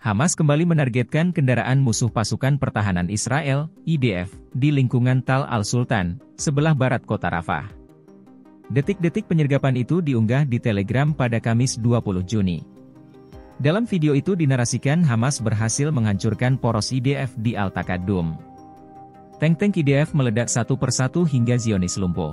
Hamas kembali menargetkan kendaraan musuh pasukan pertahanan Israel, IDF, di lingkungan Tal al-Sultan, sebelah barat kota Rafah. Detik-detik penyergapan itu diunggah di Telegram pada Kamis 20 Juni. Dalam video itu dinarasikan Hamas berhasil menghancurkan poros IDF di Al-Taqaddum. Tank-tank IDF meledak satu persatu hingga Zionis lumpuh.